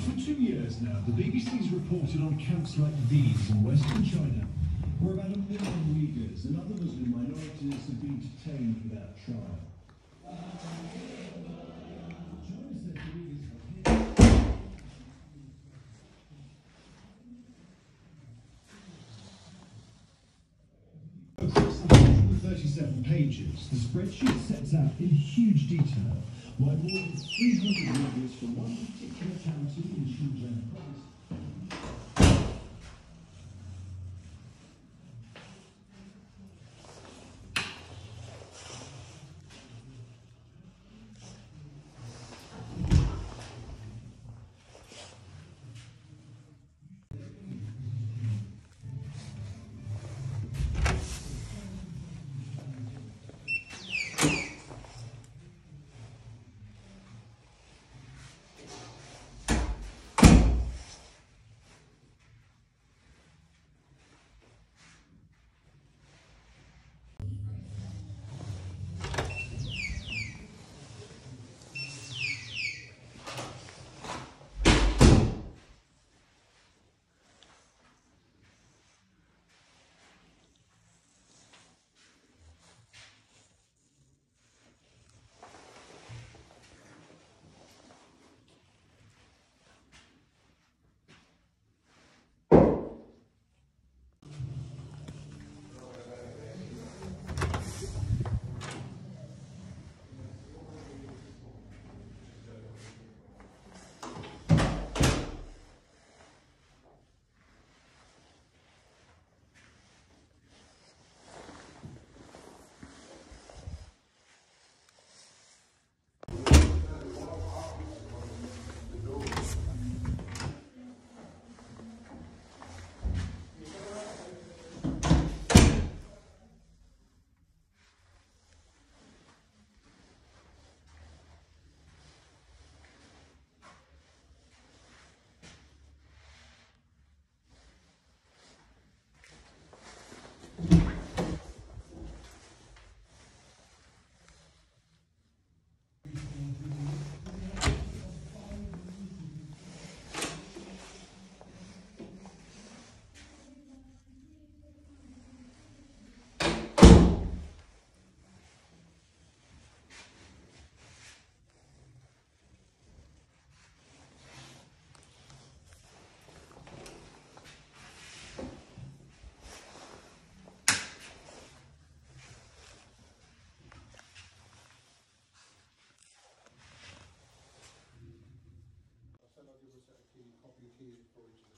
For two years now, the BBC's reported on camps like these in western China, where about a million Uyghurs and other Muslim minorities have been detained without trial. China said the Uyghurs have hit Across 137 pages, the spreadsheet sets out in huge detail why more than 300 Uyghurs from one particular in Xinjiang province key for